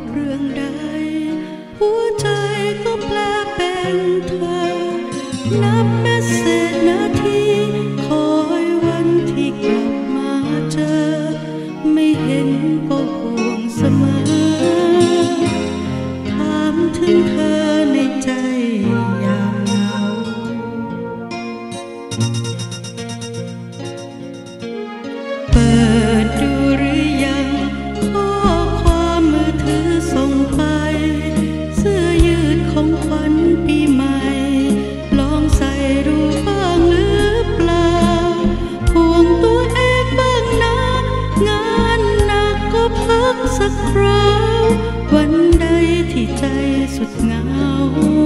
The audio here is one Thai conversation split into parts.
ดเรื่องใด หัวใจก็แปลเป็นเธอ นับเม็เศษนาทีคอยวันที่กลับมาเจอ ไม่เห็นก็ห่วงเสมอ ถามถึงเธอ thật now.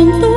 cuánto